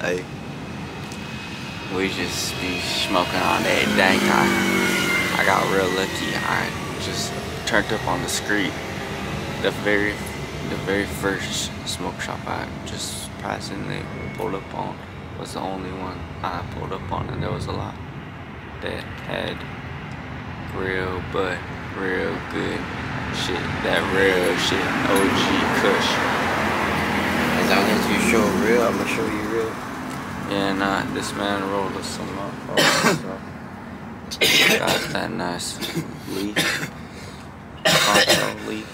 Hey, we just be smoking on that dank. I, I got real lucky. I just turned up on the street. The very, the very first smoke shop I just surprisingly pulled up on was the only one I pulled up on, and there was a lot that had real but real good shit. That real shit, OG Kush. As long as you show real, I'm gonna show you real. Yeah, nah, this man rolled us some up. so got that nice leaf. Control leaf.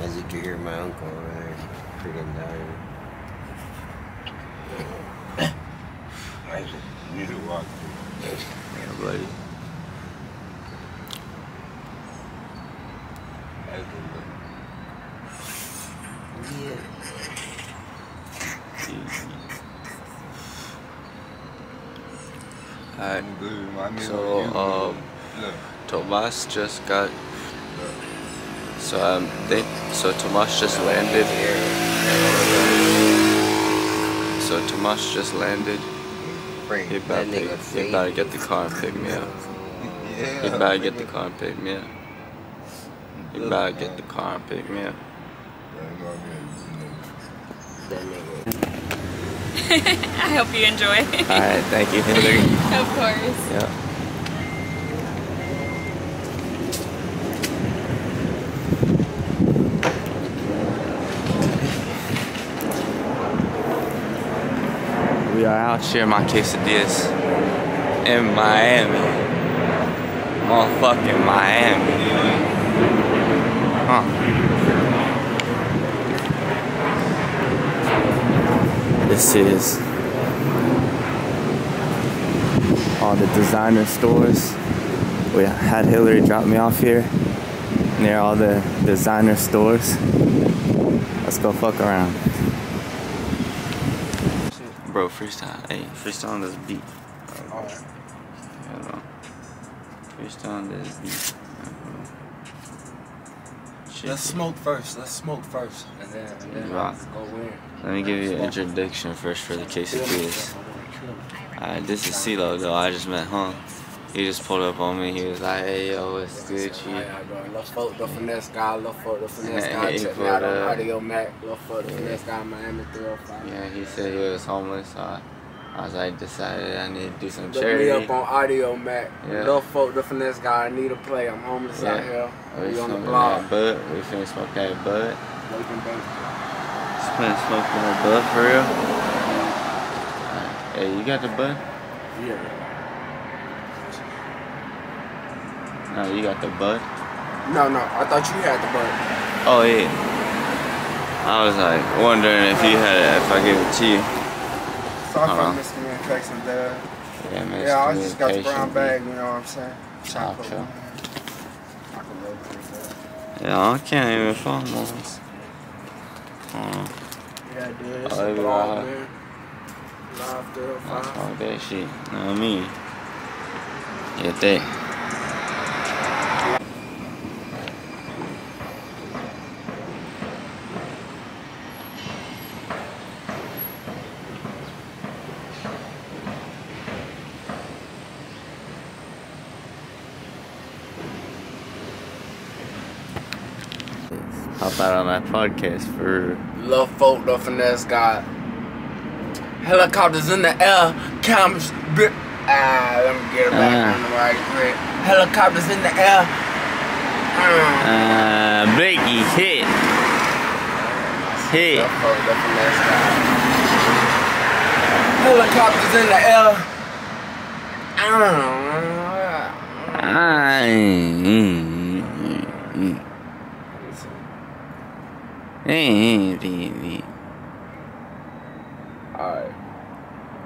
As you can hear my uncle over there, freaking dying. I just need to walk through. Yeah, buddy. I just Yeah. Nigga, So, you. Look, Tomas just got. So um, they. So Tomas just landed. So Tomas just landed. He to, nigga he fake. get the car and pick me up. He to get the car and pick me up. About to get the car and pick me up. That nigga. I hope you enjoy. Alright, thank you, Hillary. of course. Yeah. We are out sharing my quesadillas in Miami. Motherfucking Miami. Huh. This is all the designer stores. We had Hillary drop me off here near all the designer stores. Let's go fuck around. Bro, freestyle. Hey, freestyle on this beat. Hold on. Freestyle on this beat. Let's smoke first. Let's smoke first, and then and then Rock. go in. Let me give you an introduction first for the case quesadillas. Alright, this is CeeLo though. I just met Hung. He just pulled up on me. He was like, hey yo, what's good, G? y'all doing? Let's fuck the finesse guy. Let's fuck the finesse Hey, guy. Check me out on Audiomack. Let's fuck the finesse guy. Miami 305. Yeah, he said he was homeless. So I, I was like, decided I need to do some Look me charity. up on Audiomack. Yeah. Let's fuck the finesse guy. I need a play. I'm homeless out Yeah. here. We We on the block. bud. We finna smoke that bud. Waking back. Just finna smoke that bud for real. Hey, you got the bud? Yeah. No, you got the bud. No, no. I thought you had the bird. Oh yeah. I was like wondering if you had it, if I give it to you. Sorry for miscommunication there. Yeah, man. Yeah, I just got the brown bag. You know what I'm saying? Chocolate. Nacho. I can roll with that. Yeah, I can't even find one. Yeah, dude. It's Oh, a you right. man. Live 305. all that shit. Know what I mean? Yeah, they. Hop out on that podcast for Love folk, the finesse guy. Helicopters in the air, cameras. Ah, let me get it back Ah. on the right quick. Helicopters in the air. Mm. uh, Blakey hit. Hit. Love folk, the finesse guy. Helicopters in the air. Alright.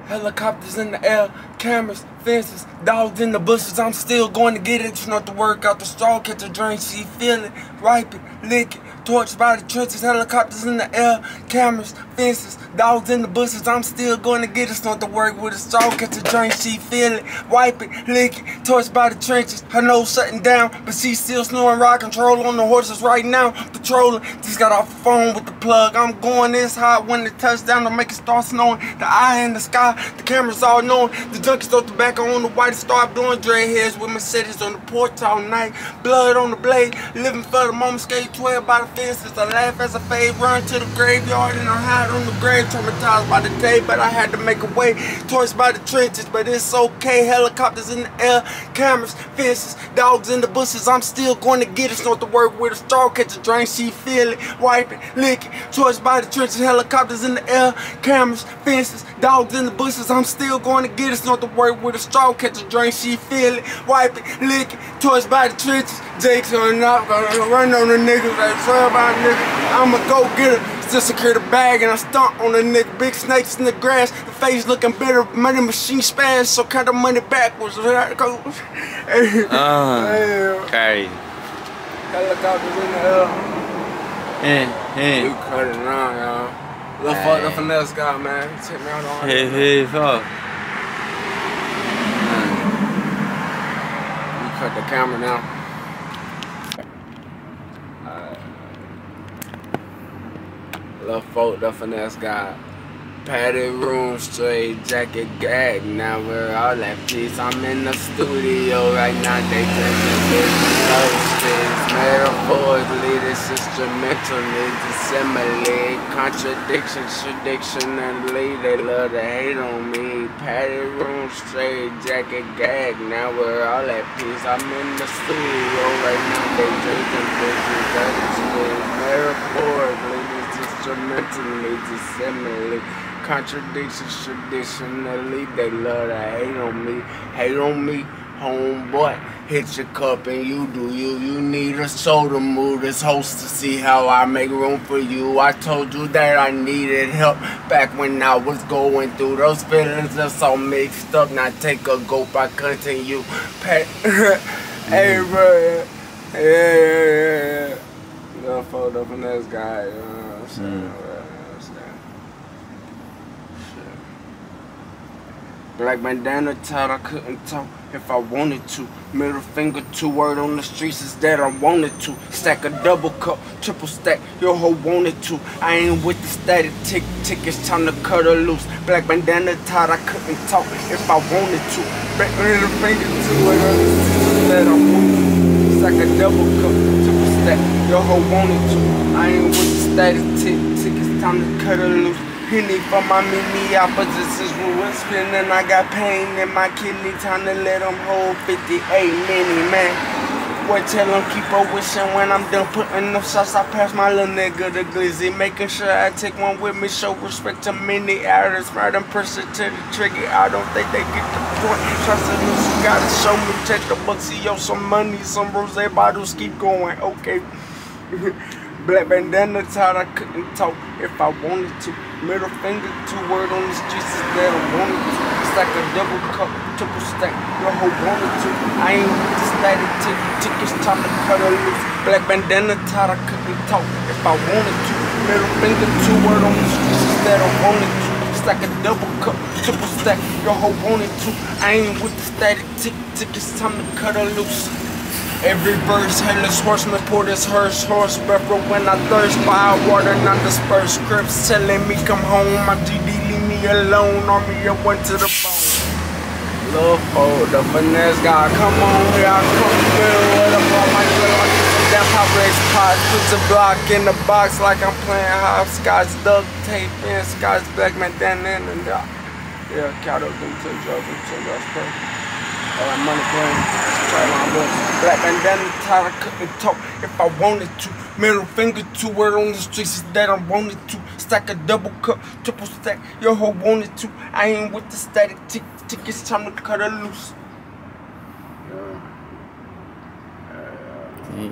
Helicopters in the air, cameras, fences, dogs in the bushes. I'm still going to get it. You know to work out the straw, catch a drink, see, feeling, ripe lick it, torched by the trenches, helicopters in the air, cameras, fences, dogs in the bushes. I'm still going to get us not to work with a straw, catch a drink, she feel it, wipe it, lick it, torched by the trenches. Her nose shutting down, but she's still snoring, ride control on the horses right now. Patrolling, just got off the phone with the plug. I'm going this hot when the touchdown to make it start snowing. The eye in the sky, the cameras all knowing. The junkies throw tobacco on the white, start doing dreadheads with Mercedes on the porch all night. Blood on the blade, living for the moment, skate 12 by the fences. I laugh as I fade, run to the graveyard, and I hide on the grave, traumatized by the day, but I had to make a way. Torched by the trenches, but it's okay. Helicopters in the air, cameras, fences, dogs in the bushes. I'm still going to get it, not to work with a straw, catch a drink, she feel it, wipe it, lick it. Torched by the trenches, helicopters in the air, cameras, fences, dogs in the bushes. I'm still going to get it, not to work with a straw, catch a drink, she feel it, wipe it, lick it. Torched by the trenches, Jake's gonna knock, gonna run on the niggas, like 12 by nigga. I'ma go get her. Still secure the bag and I stomp on the nigga. Big snakes in the grass, the face looking bitter. Money machine spaz, so count the money backwards. There it goes. Hey, Uh, hey, helicopters in the air. You cut it now, y'all. Little fucked up finesse guy, man. Take me out on Hey, hey, fuck. You cut the camera now. Lil' folk, the finesse guy. Padded room, straight jacket gag. Now we're all at peace. I'm in the studio right now. They drinking business. Metaphorically, this instrumentally dissimulate. Contradiction, traditionally, they love to hate on me. Padded room, straight jacket gag. Now we're all at peace. I'm in the studio right now. They drinking business. Metaphorically, this instrumentally dissimulate. Contradictions traditionally, they love to hate on me. Hate on me, homeboy. Hit your cup and you do you. You need a shoulder move this host to see how I make room for you. I told you that I needed help back when I was going through those feelings that's all mixed up. Now take a gulp, I continue. Pat, hey, bro. Yeah, yeah, yeah, yeah. Little photo from this guy, you know I'm saying? Mm. You I'm saying? Shit. Black bandana tied, I couldn't talk if I wanted to. Middle finger to word on the streets is that I wanted to. Stack a double cup, triple stack, your hoe wanted to. I ain't with the static tick tick, it's time to cut her loose. Black bandana tied, I couldn't talk if I wanted to. Black middle finger to word on the streets is that I wanted to. Stack a double cup, triple stack, your hoe wanted to. I ain't with the static tick tick, it's time to cut her loose. Penny for my mini oppositions when spinning. I got pain in my kidney, time to let them hold 58 mini, man. Boy, tell them keep on wishing when I'm done putting them shots. I pass my little nigga the glizzy, making sure I take one with me. Show respect to many artists, right? I'm pressure to the trigger. I don't think they get the point. Trust in this, you gotta show me. Check the book, see yo, some money, some rose bottles, keep going. Okay. Black bandana tied, I couldn't talk if I wanted to. Middle finger, two word on the streets is that I wanted to. It's like a double cup, triple stack, your hoe wanted to. I ain't with the static tick, tick, it's time to cut her loose. Black bandana tied, I couldn't talk if I wanted to. Middle finger, two word on the streets is that I wanted to. It's like a double cup, triple stack, your hoe wanted to. I ain't with the static tick, tick, it's time to cut her loose. Every verse, headless horseman, pour this hearse, horse breath for when I thirst. Fire, water, not dispersed. Scripts telling me come home. My GD leave me alone. Army, I went to the bone. Love for the finesse guy. Come on here, I come through with up on my grill. Damn hot race pots. Put the block in the box like I'm playing hopscotch. Duct tape in, scotch black man down in and out. Yeah, count up them two drugs, them two drugs, Alright, money green. Right, my boy. Black bandana, tired of cutting talk if I wanted to. Middle finger to where on the streets is that I wanted to. Stack a double cup, triple stack, your hoe wanted to. I ain't with the static tick tick, it's time to cut her loose. Yeah. Hey.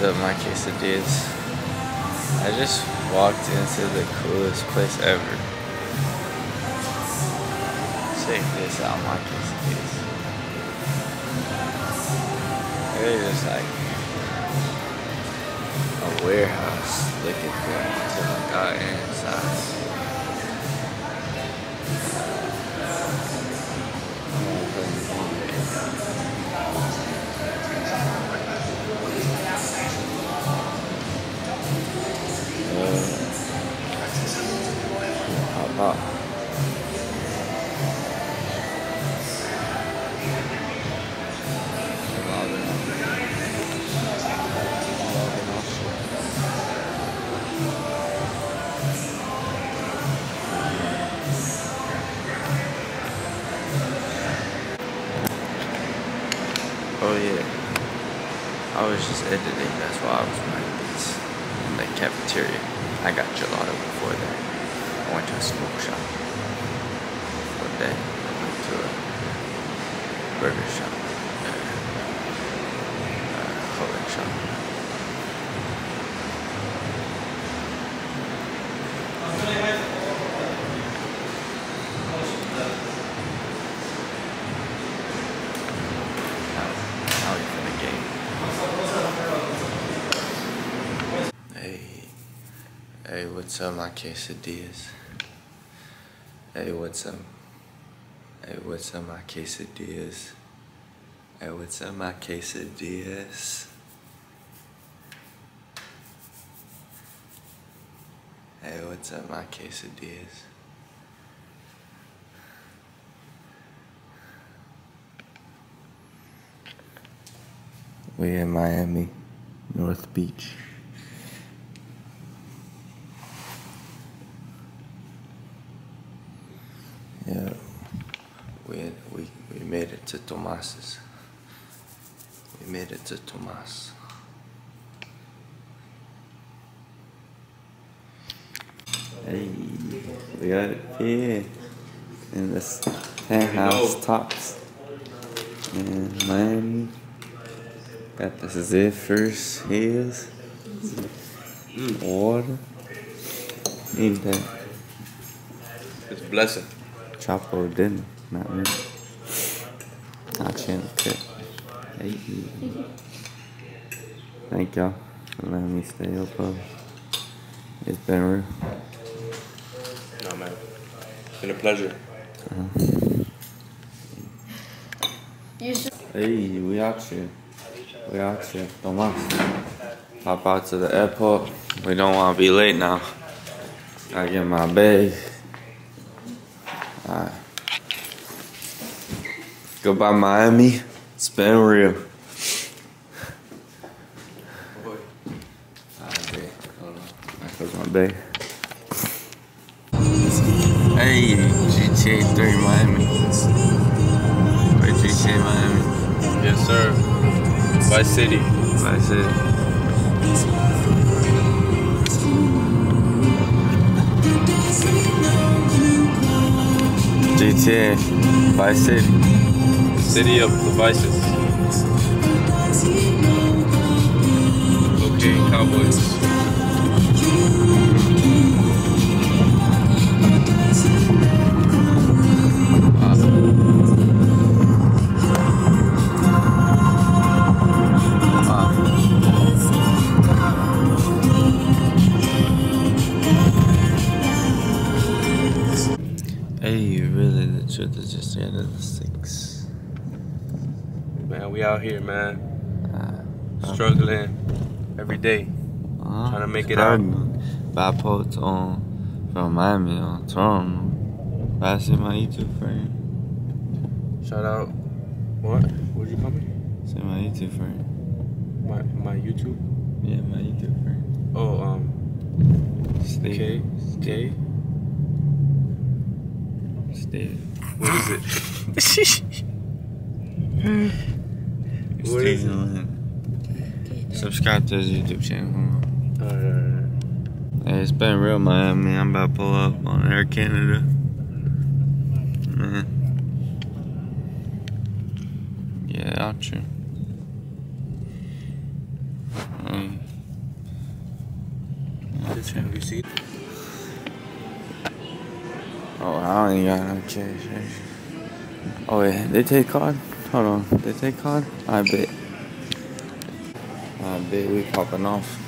What's my quesadillas? I just walked into the coolest place ever. Check this out, my quesadillas. They're just like a warehouse. Look at that. To my god inside. Cafeteria. I got gelato before that. I went to a smoke shop. For that, I went to a burger shop. Uh, a clothing shop. Now, now we finna game. Hey, up, my quesadillas? Hey, what's up? Hey, what's up, my quesadillas? Hey, what's up, my quesadillas? Hey, what's up, my quesadillas? We in Miami, North Beach. Yeah, we we we made it to Tomas's. We made it to Tomas. Hey, we got it here in this penthouse tops in Miami. Got the Ziffers heels. Mm. Water. Need that It's a blessing. Chapo dinner, not me. Not chin cut. Hey. Thank y'all for letting me stay up. Uh, it's been real. No, man. It's been a pleasure. Hey, we out here. We out here. Tomas. Hop out to the airport. We don't want to be late now. Gotta get my bag. Goodbye, Miami. It's been real. Alright, babe. Hold on. I close my bag. Hey, GTA 3 Miami. Wait, GTA Miami. Yes, sir. Vice City. Vice City. GTA, Vice City. City of the Vices. Cocaine Cowboys. Out here, man. Uh, Struggling every day. uh, Trying to make it out. Bipolar on from Miami on Toronto. I see my YouTube friend. Shout out. What? What'd you call me? See my YouTube friend. My my YouTube? Yeah, my YouTube friend. Oh, um, Steve. K. K. Steve. What is it? What is it? Subscribe to his YouTube channel. On. Alright. Hey, it's been real, Miami. I'm about to pull up on Air Canada. Man. Yeah, out you. Uh, too. You see? Oh, I don't even got no chase. Oh, yeah. They take card? Hold on. They take card? I bet. I bet we popping off.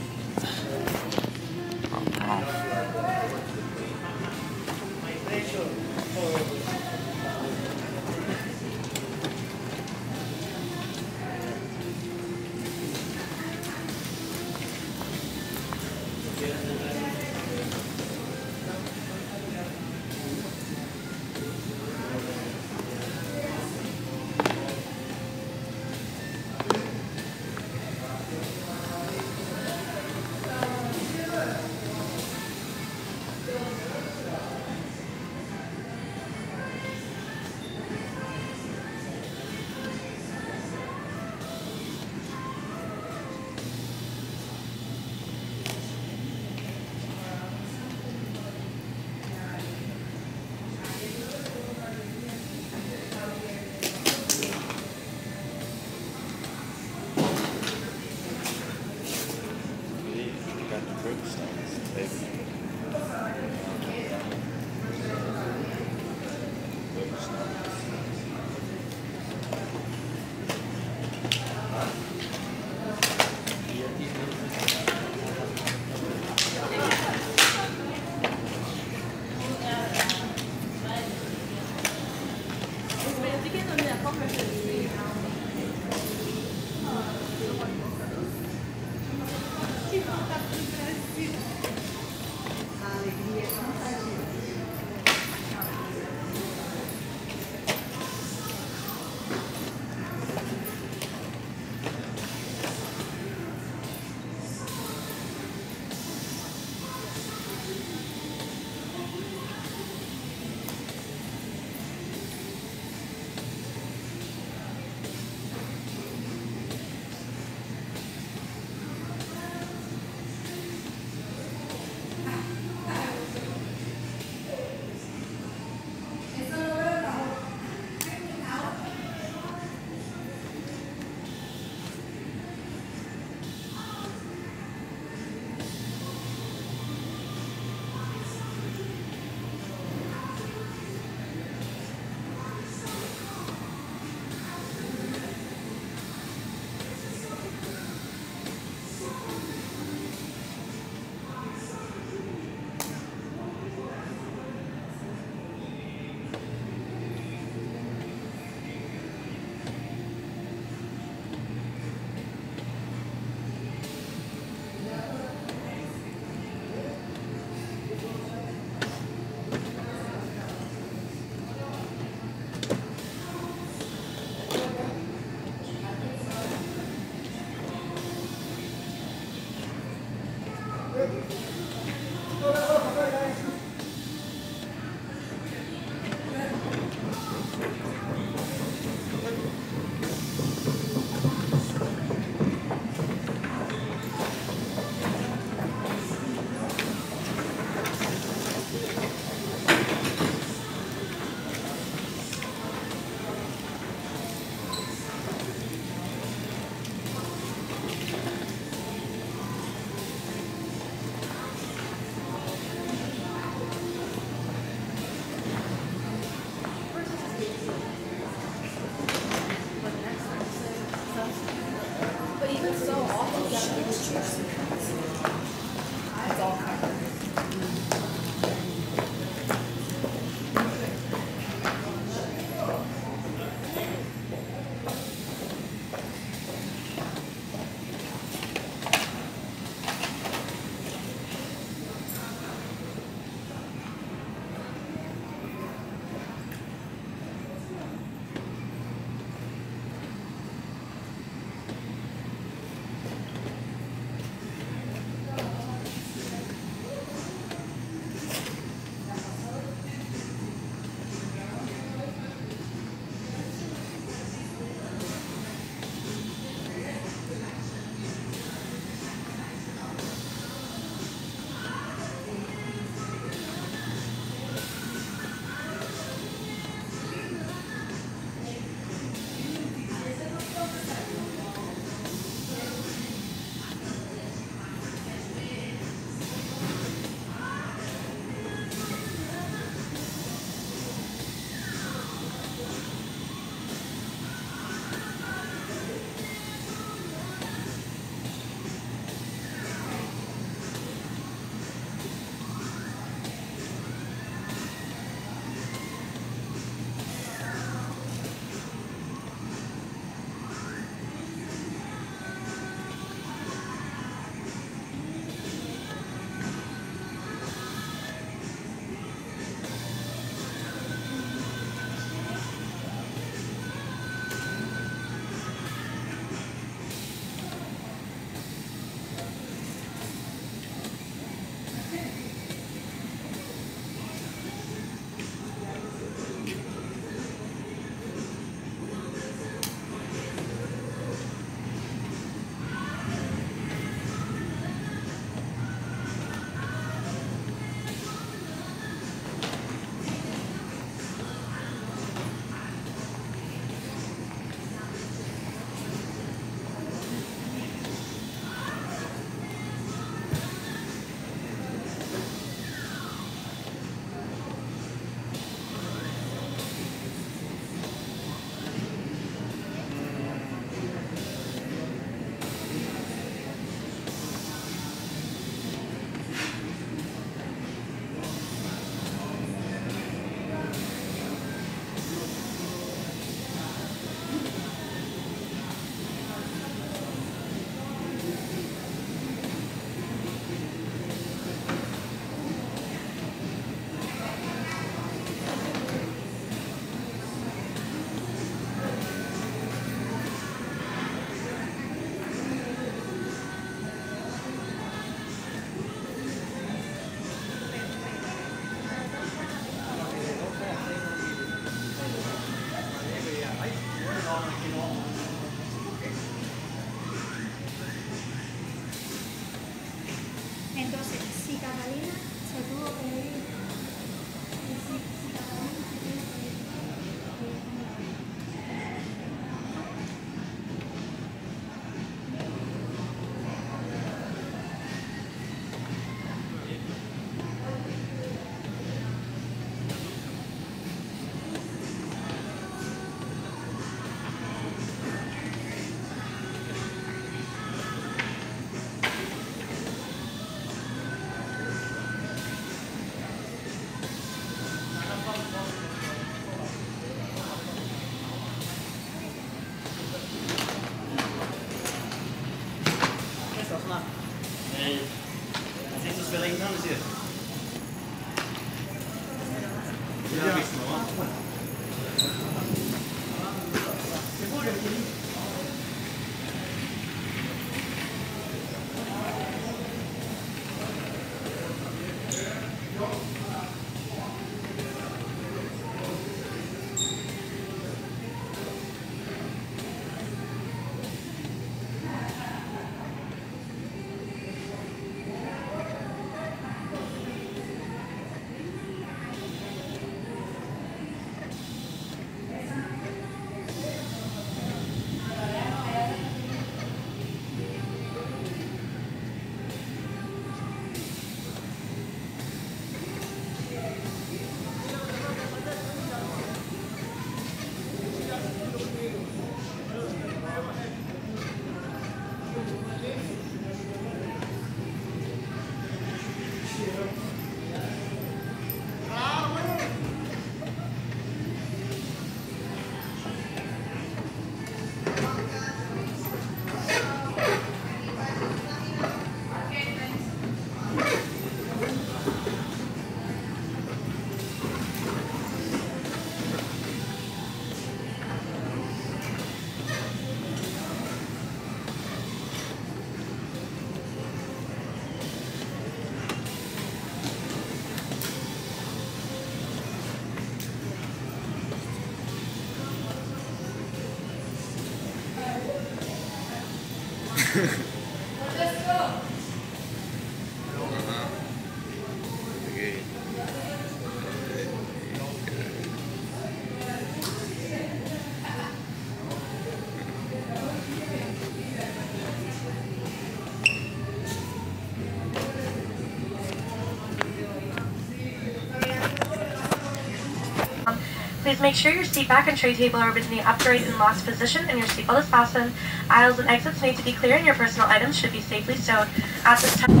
Please make sure your seat back and tray table are within the upright and locked position and your seatbelt is fastened. Aisles and exits need to be clear and your personal items should be safely stowed. At this time,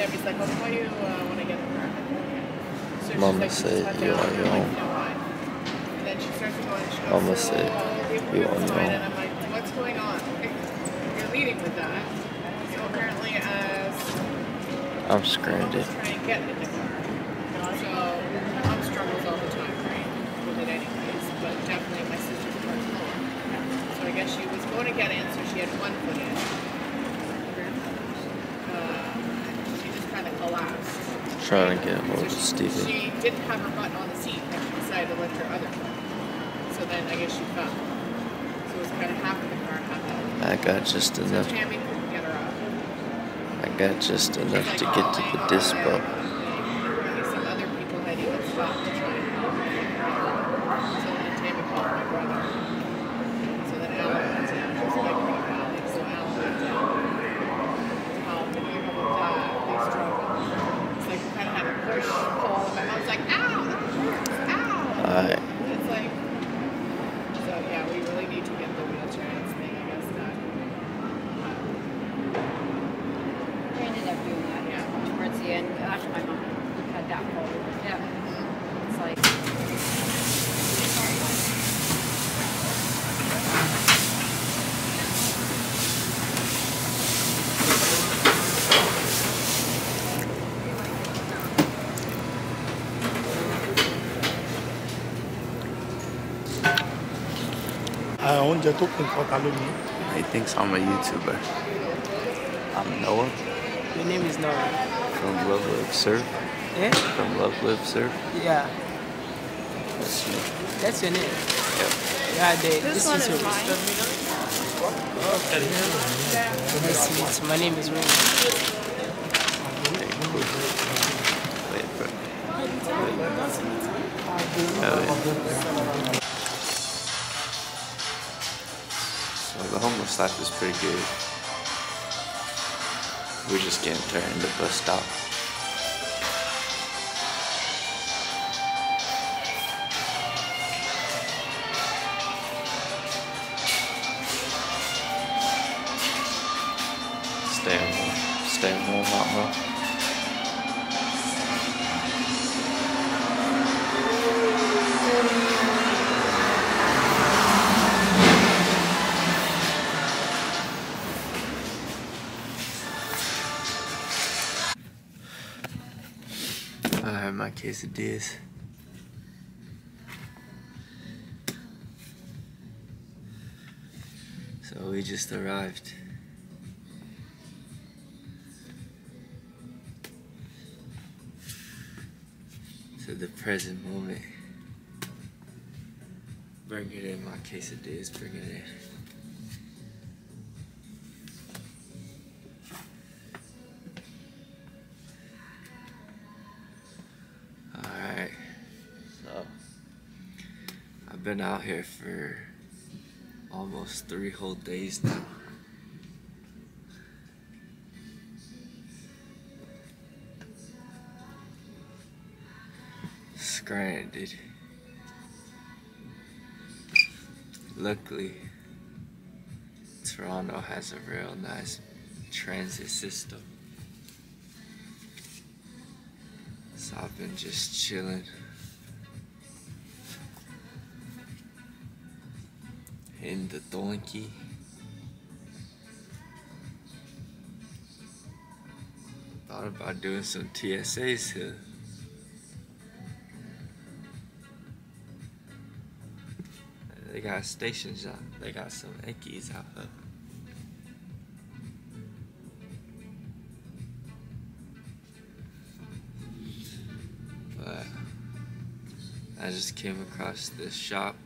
Debbie's like, I'll call you uh, when I get in the car. So Mama like, said you down." on your own. "No. And then she starts to go and she goes, Mama so, said uh, you on your own. And I'm like, what's going on? You're leading with that. So apparently as I'm I'm stranded. trying to get in the car. So mom struggles all the time, right? With it anyways, but definitely my sister's part more. So I guess she was going to get in, so she had one foot in. Uh, she just kind of collapsed. Trying to get a hold So of she, she didn't have her butt on the seat, and she decided to lift her other foot. So then I guess she fell. So it was kind of half in the car, half out. I got just So enough. Tammy couldn't get her. I got just enough to get to oh, the dispo. Some other people had even stopped to try and help. So then Tammy called my brother. So then Alan went down. She was like, "What about Alex?" So Alan went down to help. And even with that, they struggled. It's like we kind of had to push, pull. And my mom's like, "Ow, that hurts! Ow!" Alright. It's like, so yeah, we really need to get the wheelchair and thing, I guess, done. Um, I ended up doing that, yeah, towards the end, after my mom had that fall. Yeah. It's like. Ah, oúnjẹ tó kù nǹkan ta ló. He thinks I'm a YouTuber. I'm Noah Your name is Noah. from Love Live Surf. Eh? From Love Live Surf. Yeah, That's me. that's your name. Yep. Yeah, the, This this, one is is your mine. Nice to meet you. My name is Raymond. Hey, cool. Wait, bro. Hell yeah. The life is pretty good. We're just getting turned into bus stop. Have my quesadillas. So we just arrived. To the present moment. Bring it in my quesadillas, bring it in. Been out here for almost three whole days now. Stranded. Luckily, Toronto has a real nice transit system. So I've been just chilling. The donkey. Thought about doing some TSAs here. They got stations out. They got some Ekis out here. I just came across this shop.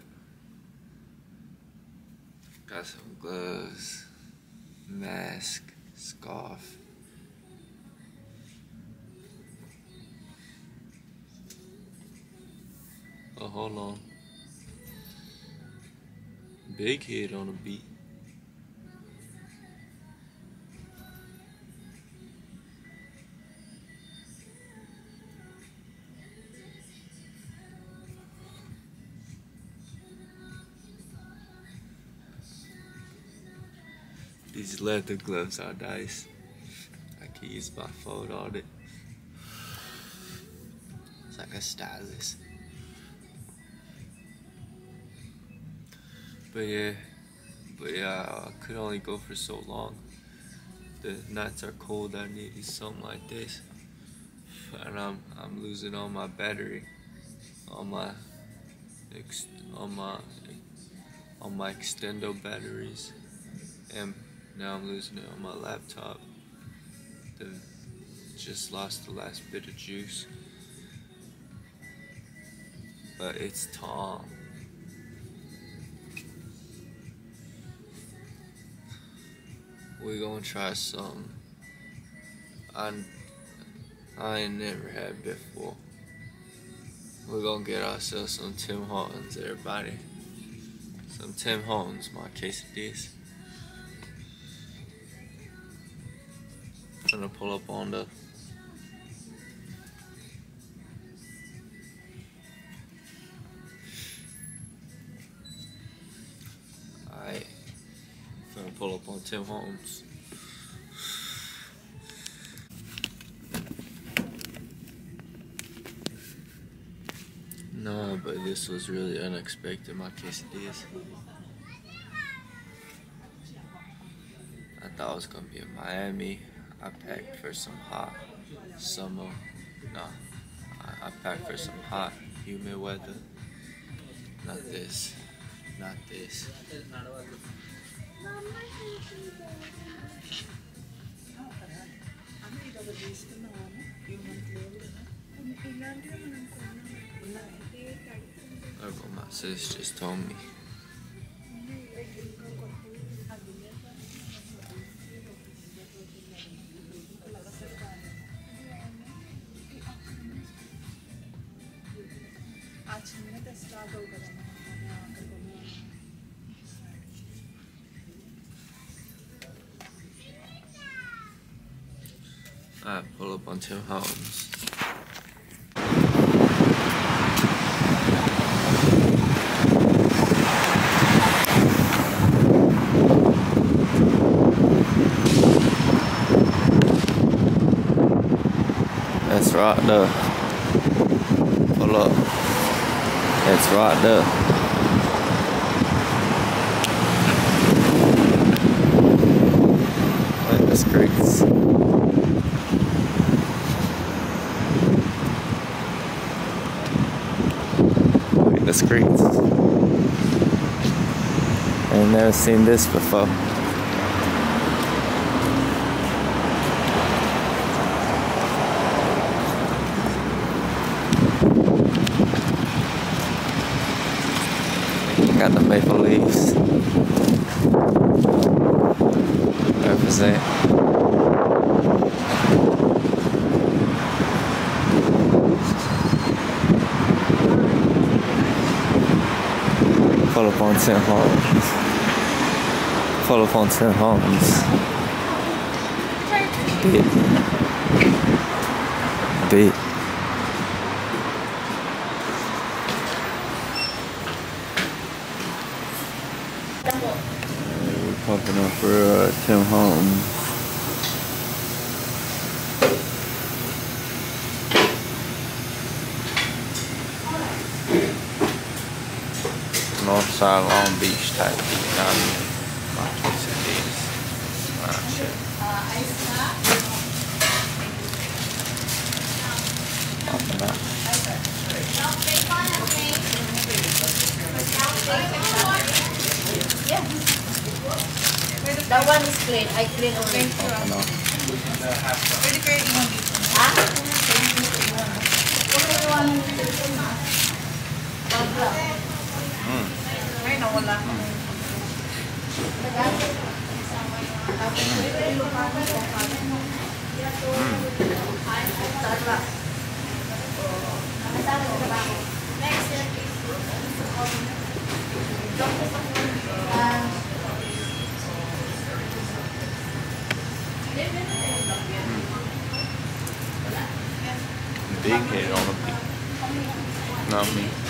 Head on a beat. These leather gloves are nice. I can use my phone on it. It's like a stylus. But yeah, but yeah, I could only go for so long. The nights are cold. I needed something like this, and I'm I'm losing all my battery, all my ex, all my all my extendo batteries, and now I'm losing it on my laptop. The just lost the last bit of juice, but it's Tom. We gonna try some I, I never had before. We're gonna get ourselves some Tim Hortons, everybody. Some Tim Hortons, my quesadillas. Gonna pull up on the Tim Hortons. No, but this was really unexpected, my quesadillas. I thought I was gonna be in Miami. I packed for some hot summer. No, I, I packed for some hot, humid weather. Not this. Not this. What my sis just told me. Tim Hortons. That's right there. Pull up. That's right there. Look at the streets. Look at the streets. I ain't never seen this before. Got the maple leaves. Represent. Up on Tim Hortons. Pull up on Tim Hortons. Big. Big. We're pumping up for uh, Tim Hortons. Northside Long Beach type, you know what I mean? My quesadillas. Wow, shit. Pumping up. That one is clean. I clean only. Pumping up. Pwede kayo iwan dito. Ha? Mm. Ay, nawala. Big head on a beat. Not me.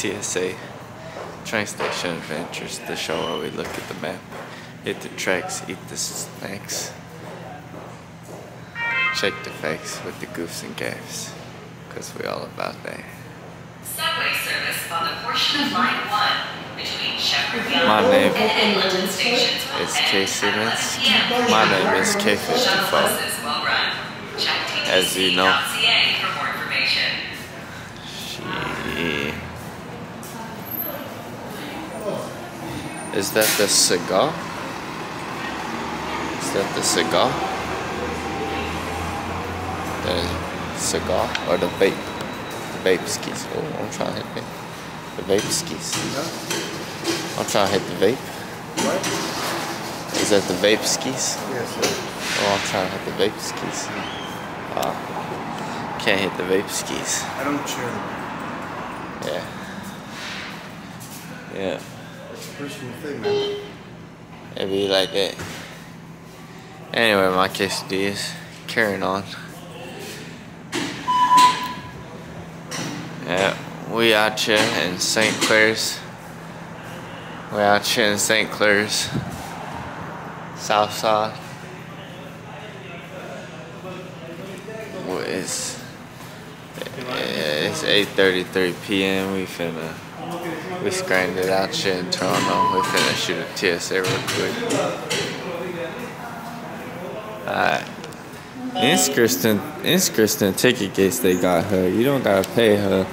TSA Train Station Adventures, the show where we look at the map, hit the tracks, eat the snacks, check the facts with the goofs and gaffs, because we all about that. Subway service on the portion of line 1 between Sheppard My name and Eglinton stations will is Kei Simmons. My name is K54. buses will run. As you know. TTC.ca for more information. Shit. Is that the cigar? Is that the cigar? The cigar or the vape? The vape skis. Oh, I'm trying to hit the, the vape skis. I'm trying to hit the vape. Is that the vape skis? Yes, sir. Oh, I'm trying to hit the vape skis. Uh, can't hit the vape skis. I don't chill. Yeah. Yeah. Personal thing, man. It be like that. Anyway, my quesadillas. Carrying on. Yeah, we out here in St. Clair's. We out here in St. Clair's. South side. It's, it's 8.33 p.m. We finna, we scrambled it out here in Toronto. We finna shoot a TSA real quick. Alright. Inscription, inscription ticket gates they got her. You don't gotta pay her.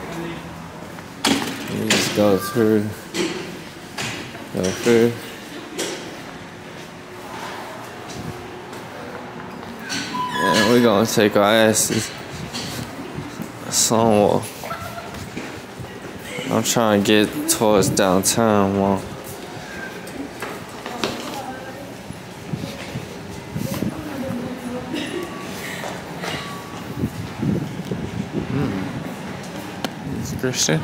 You just go through. Go through. And we're gonna take our asses somewhere. I'm trying to get towards downtown more. It's Christian.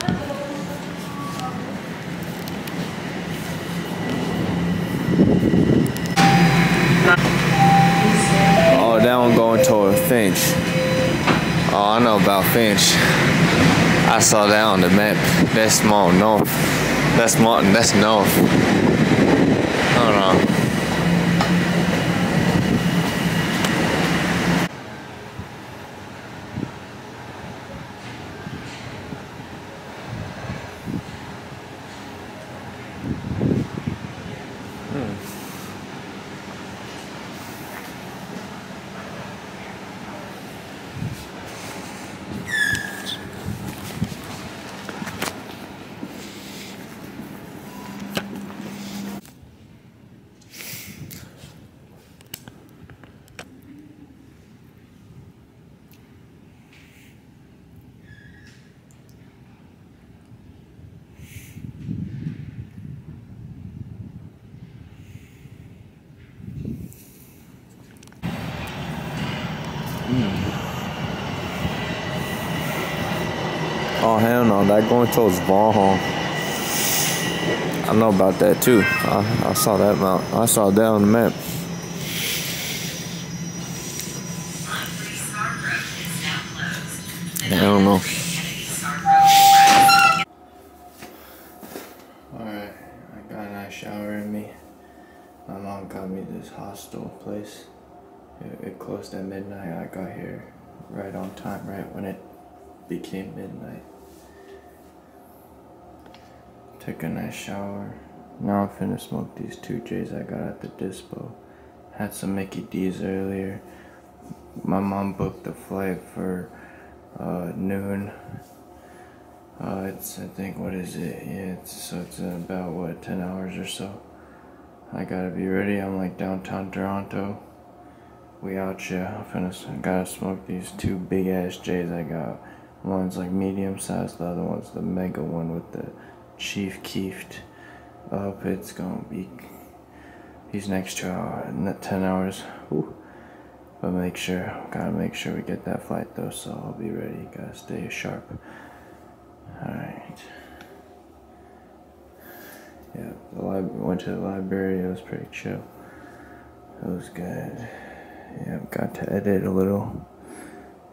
Oh, that one going toward Finch. Oh, I know about Finch. I saw that on the map. That's small north. That's Martin. That's north. Hold on. Oh no, that going towards Valhall. I know about that too. I, I saw that mount. I saw that on the map. I don't know. Alright, I got a nice shower in me. My mom got me this hostel place. It, it closed at midnight. I got here right on time, right when it became midnight. Took a nice shower. Now I'm finna smoke these two J's I got at the dispo. Had some Mickey D's earlier. My mom booked the flight for uh, noon. Uh, it's I think what is it? Yeah, it's so it's about what ten hours or so. I gotta be ready. I'm like downtown Toronto. We out here. I'm finna gotta smoke these two big ass J's I got. One's like medium sized, the other one's the mega one with the Chief Keefed oh, up. It's gonna be these next two ten hours. Ooh. But make sure, gotta make sure we get that flight though, so I'll be ready. Gotta stay sharp. Alright. Yeah, the went to the library, it was pretty chill. It was good. Yeah, got to edit a little.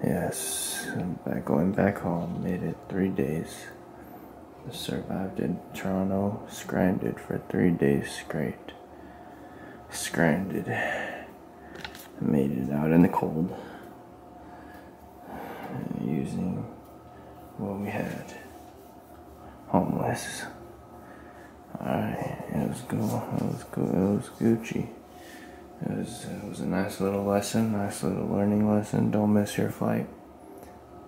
Yes, I'm back going back home. Made it three days. Survived in Toronto, stranded for three days straight. Stranded. Made it out in the cold. Using what we had. Homeless. Alright, it was cool. It was cool. It was Gucci. It was, it was a nice little lesson, nice little learning lesson. Don't miss your flight.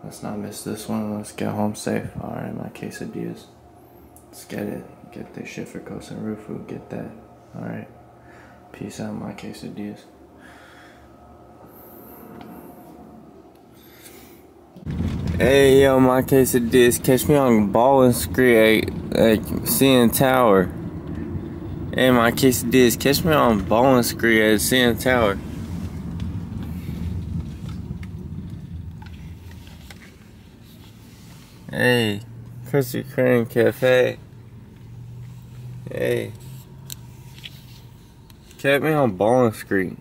Let's not miss this one. Let's get home safe. Alright, my quesadillas. Let's get it. Get this shit for Costa Rufu. Get that. Alright. Peace out, my quesadillas. Hey yo, my quesadillas. Catch me on Ballin Street at, at CN Tower. Hey, my quesadillas. Catch me on Ballin Street eh, at CN Tower. Hey, Krispy Kreme Cafe. Hey. Kept me on Ballin Street.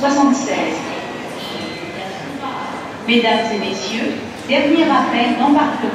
76. Mesdames et messieurs, dernier appel d'embarquement